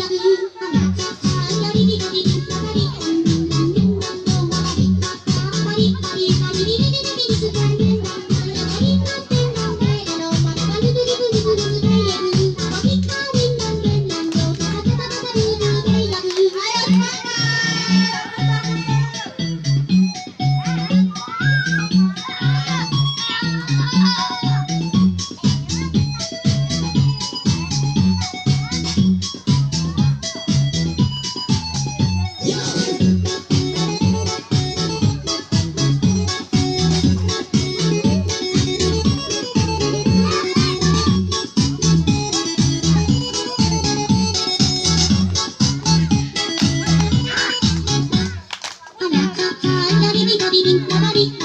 Thank you. に旅リたまり